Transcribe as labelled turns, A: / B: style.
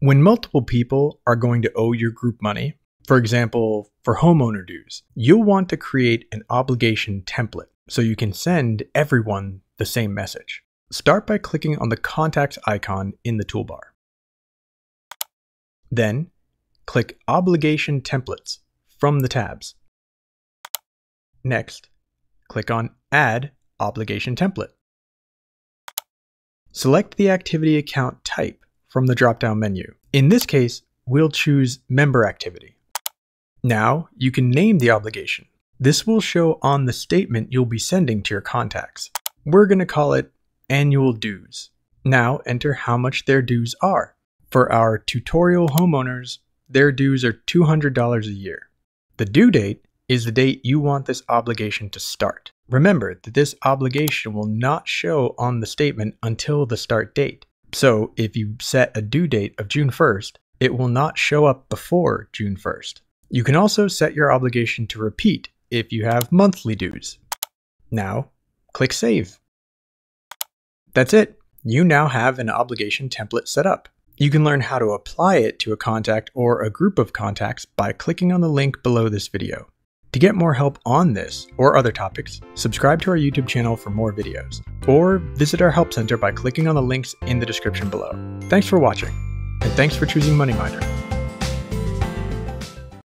A: When multiple people are going to owe your group money, for example, for homeowner dues, you'll want to create an obligation template so you can send everyone the same message. Start by clicking on the contacts icon in the toolbar. Then, click Obligation Templates from the tabs. Next, click on Add Obligation Template. Select the activity account type from the drop-down menu. In this case, we'll choose Member Activity. Now, you can name the obligation. This will show on the statement you'll be sending to your contacts. We're going to call it Annual Dues. Now enter how much their dues are. For our tutorial homeowners, their dues are $200 a year. The due date is the date you want this obligation to start. Remember that this obligation will not show on the statement until the start date. So if you set a due date of June 1st, it will not show up before June 1st. You can also set your obligation to repeat if you have monthly dues. Now, click Save. That's it. You now have an obligation template set up. You can learn how to apply it to a contact or a group of contacts by clicking on the link below this video. To get more help on this or other topics, subscribe to our YouTube channel for more videos, or visit our help center by clicking on the links in the description below. Thanks for watching, and thanks for choosing MoneyMinder.